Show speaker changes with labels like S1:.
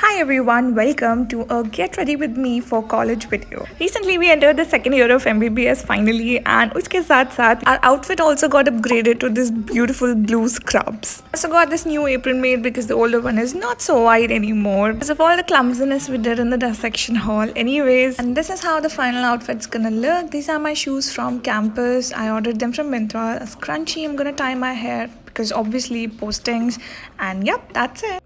S1: Hi everyone, welcome to a get ready with me for college video. Recently we entered the second year of MBBS finally and uske saath saath our outfit also got upgraded to this beautiful blue scrubs. I also got this new apron made because the older one is not so wide anymore because of all the clumsiness we did in the dissection hall. Anyways, and this is how the final outfit's gonna look. These are my shoes from campus. I ordered them from Myntra. A scrunchie, I'm gonna tie my hair because obviously postings and yep, that's it.